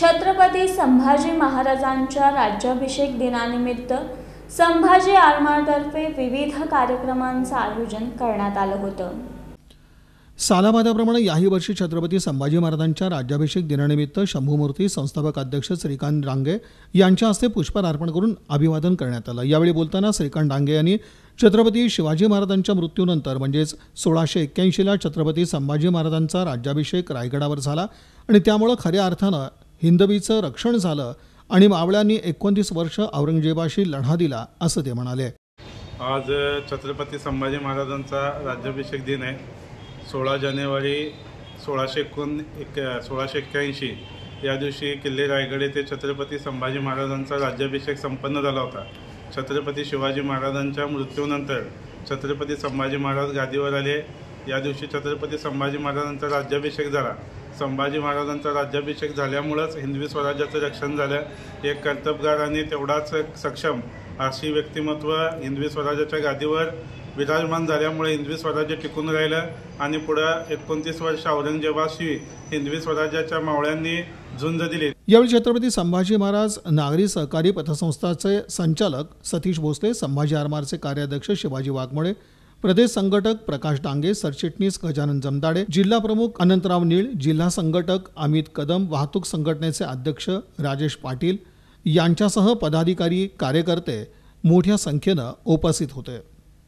छत्रपती संभाजी महाराजांच्या राज्याभिषेक दिनानिमित्त संभाजी आरमारतर्फे विविध कार्यक्रमांचं आयोजन करण्यात आलं होतं. सालाबादाप्रमाणे याही वर्षी छत्रपती संभाजी महाराजांच्या राज्याभिषेक दिनानिमित्त शंभूमूर्ती संस्थापक अध्यक्ष श्रीकांत डांगे यांच्या हस्ते पुष्पहार अर्पण करून अभिवादन करण्यात आलं. यावेळी बोलताना श्रीकांत डांगे यांनी छत्रपती शिवाजी महाराजांच्या मृत्यूनंतर म्हणजेच सोळाशे एक्क्याऐंशीला छत्रपती संभाजी महाराजांचा राज्याभिषेक रायगडावर झाला आणि त्यामुळं खऱ्या अर्थानं हिंदवीचं रक्षण झालं आणि मावळ्यांनी एकोणतीस वर्ष औरंगजेबाशी लढा दिला असं ते म्हणाले. आज छत्रपती संभाजी महाराजांचा राज्याभिषेक दिन आहे. सोळा जानेवारी सोळाशे एकोण एक सोळाशे एक्क्याऐंशी या दिवशी किल्ले रायगड येथे छत्रपती संभाजी महाराजांचा राज्याभिषेक संपन्न झाला होता. छत्रपती शिवाजी महाराजांच्या मृत्यूनंतर छत्रपती संभाजी महाराज गादीवर आले. या दिवशी छत्रपती संभाजी महाराजांचा राज्याभिषेक झाला. संभाजी महाराजांचा राज्याभिषेक झाल्यामुळंच हिंदवी स्वराज्याचं रक्षण झालं. एक कर्तबगार आणि तेवढाच सक्षम अशी व्यक्तिमत्व हिंदवी स्वराज्याच्या गादीवर विराजमान झाल्यामुळे हिंदवी स्वराज्य टिकून राहिलं. आणि पुढं एकोणतीस वर्ष औरंगजेबाशी हिंदवी स्वराज्याच्या मावळ्यांनी झुंज दिली. यावेळी छत्रपती संभाजी महाराज नागरी सहकारी पतसंस्थाचे संचालक सतीश भोसले संभाजी आरमारचे कार्याध्यक्ष शिवाजी वाघमोडे प्रदेश संघटक प्रकाश डांगे सरचिटणीस गजानन जमदाडे जिल्हा प्रमुख अनंतराव नीळ जिल्हा संघटक अमित कदम वाहतूक संघटनेचे अध्यक्ष राजेश पाटील यांच्यासह पदाधिकारी कार्यकर्ते मोठ्या संख्येनं उपस्थित होते.